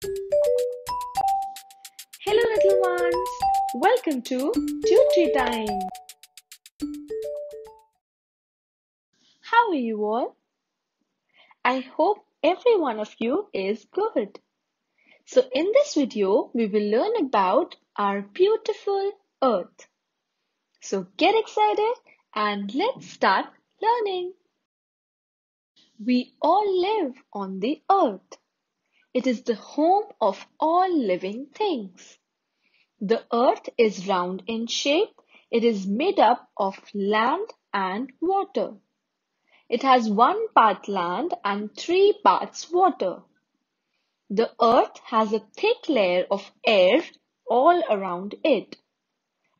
Hello, little ones. Welcome to Tutory Time. How are you all? I hope every one of you is good. So, in this video, we will learn about our beautiful Earth. So, get excited and let's start learning. We all live on the Earth. It is the home of all living things. The earth is round in shape. It is made up of land and water. It has one part land and three parts water. The earth has a thick layer of air all around it.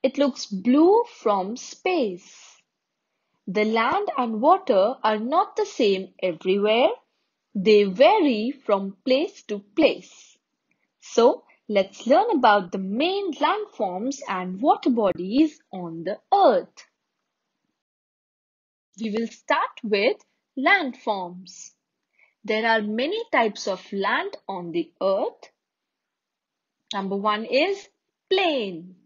It looks blue from space. The land and water are not the same everywhere. They vary from place to place. So, let's learn about the main landforms and water bodies on the earth. We will start with landforms. There are many types of land on the earth. Number one is plain.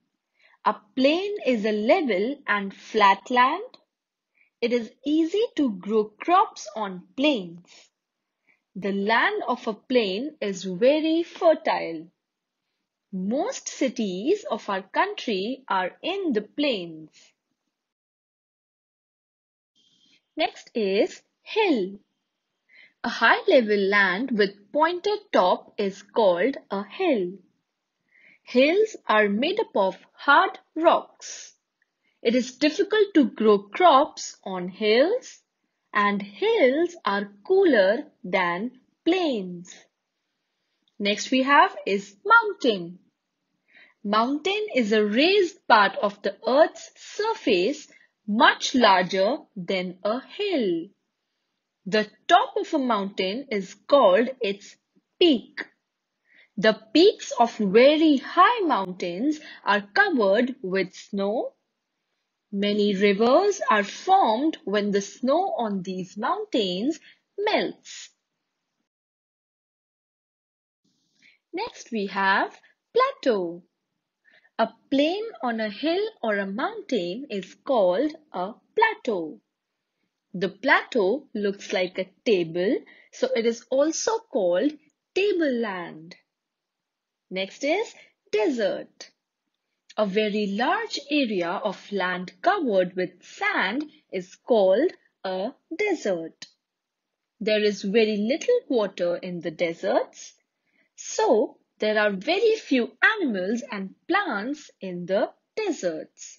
A plain is a level and flat land. It is easy to grow crops on plains. The land of a plain is very fertile. Most cities of our country are in the plains. Next is hill. A high level land with pointed top is called a hill. Hills are made up of hard rocks. It is difficult to grow crops on hills and hills are cooler than plains. Next we have is mountain. Mountain is a raised part of the earth's surface much larger than a hill. The top of a mountain is called its peak. The peaks of very high mountains are covered with snow Many rivers are formed when the snow on these mountains melts. Next we have plateau. A plain on a hill or a mountain is called a plateau. The plateau looks like a table, so it is also called tableland. Next is desert. A very large area of land covered with sand is called a desert. There is very little water in the deserts, so there are very few animals and plants in the deserts.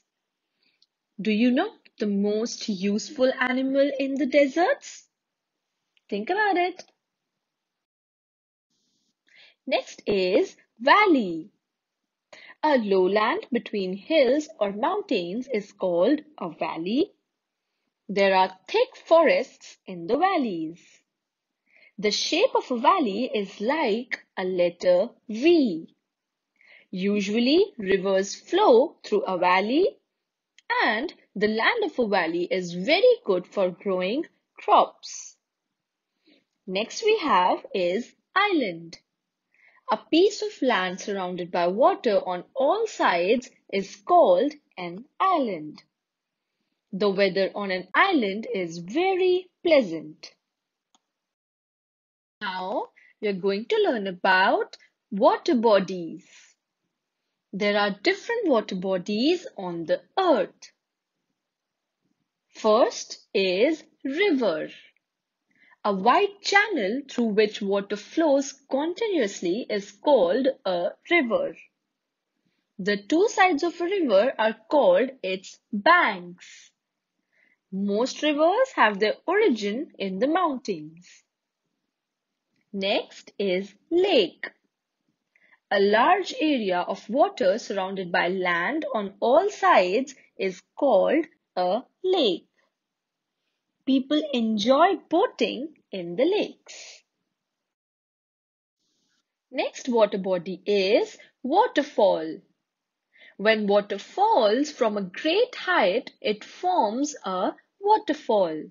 Do you know the most useful animal in the deserts? Think about it. Next is valley. A lowland between hills or mountains is called a valley. There are thick forests in the valleys. The shape of a valley is like a letter V. Usually rivers flow through a valley and the land of a valley is very good for growing crops. Next we have is island. A piece of land surrounded by water on all sides is called an island. The weather on an island is very pleasant. Now we are going to learn about water bodies. There are different water bodies on the earth. First is river. A wide channel through which water flows continuously is called a river. The two sides of a river are called its banks. Most rivers have their origin in the mountains. Next is lake. A large area of water surrounded by land on all sides is called a lake. People enjoy boating in the lakes. Next water body is waterfall. When water falls from a great height, it forms a waterfall.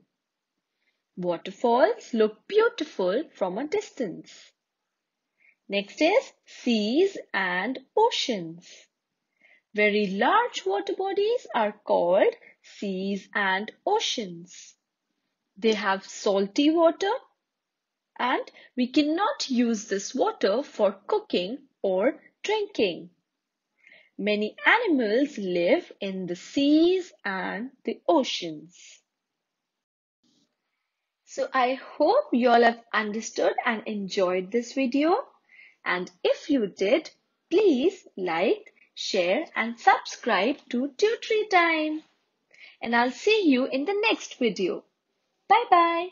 Waterfalls look beautiful from a distance. Next is seas and oceans. Very large water bodies are called seas and oceans. They have salty water and we cannot use this water for cooking or drinking. Many animals live in the seas and the oceans. So I hope you all have understood and enjoyed this video. And if you did, please like, share and subscribe to Tutory Time. And I'll see you in the next video. Bye bye.